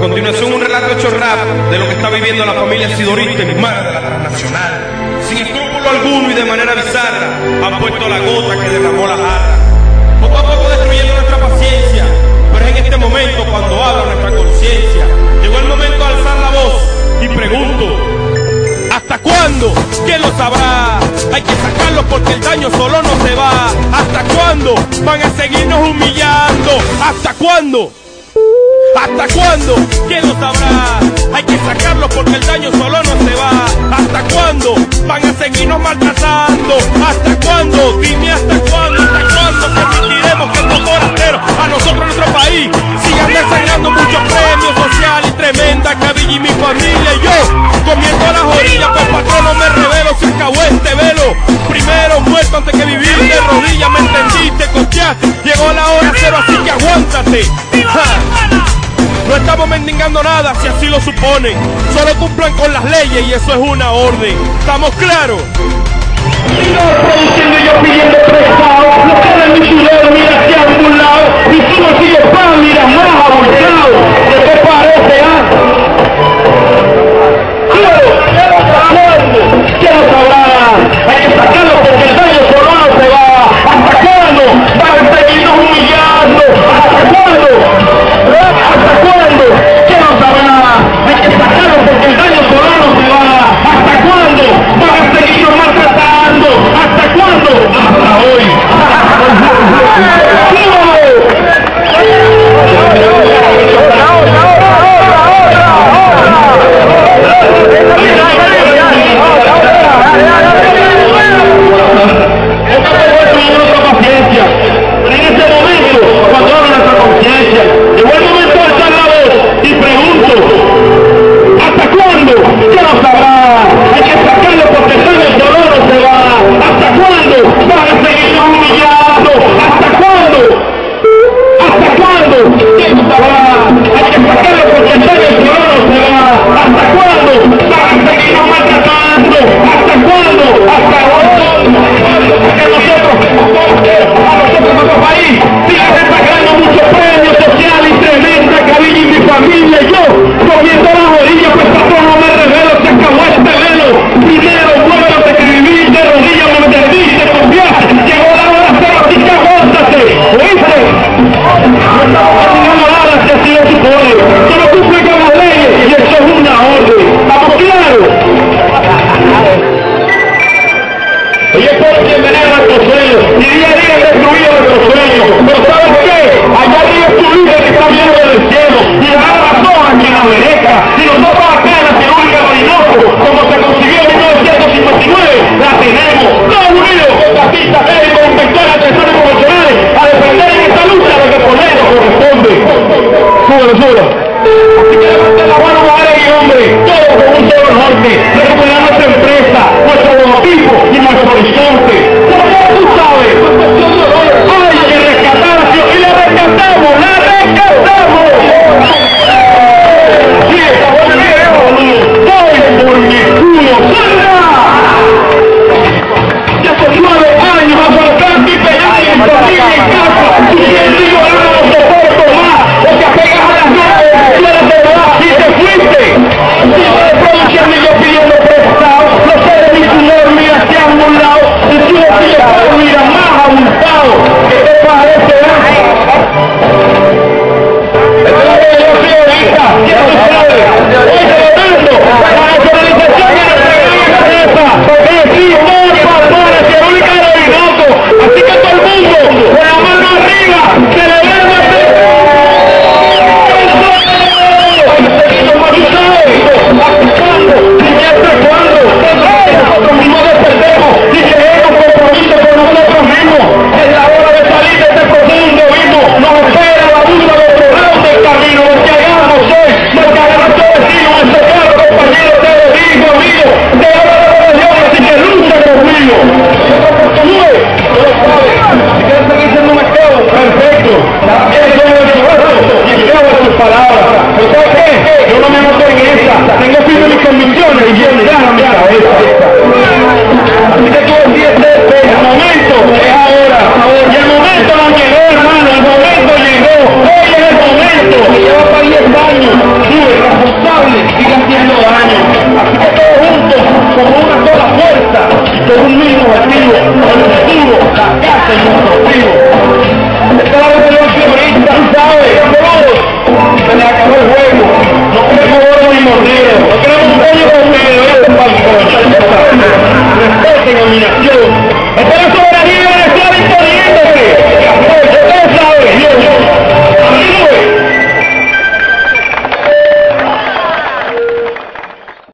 Continuación un relato hecho rap de lo que está viviendo la familia Sidorista en manos de la transnacional. Sin escrúpulo alguno y de manera bizarra han puesto la gota que derramó la jarra. Poco a poco destruyendo nuestra paciencia, pero es en este momento cuando habla nuestra conciencia. Llegó el momento de alzar la voz y pregunto, ¿hasta cuándo? ¿Quién lo sabrá? Hay que sacarlo porque el daño solo no se va. ¿Hasta cuándo van a seguirnos humillando? ¿Hasta cuándo? ¿Hasta cuándo? ¿Quién lo sabrá? Hay que sacarlo porque el daño solo no se va. ¿Hasta cuándo? Van a seguirnos maltratando. ¿Hasta cuándo? Dime hasta cuándo, hasta cuándo si así lo suponen. Solo cumplan con las leyes y eso es una orden. ¿Estamos claros? pidiendo prestado, no a seguir maltratando. ¿Hasta cuándo? ¿Hasta Oye, por bienvenido a nuestros sueños. Y día a día han destruido nuestros sueños. Pero ¿sabes qué? Allá arriba es tu líder que está viendo del cielo. Y le da razón a quien la merezca. Si nosotros acá en la de Orinoco, como se consiguió en 1959, la tenemos. Todos unidos con taxistas, médicos, inspectores, asesores profesionales, a defender en esta lucha lo que por ley corresponde. Súbelo, súbelo.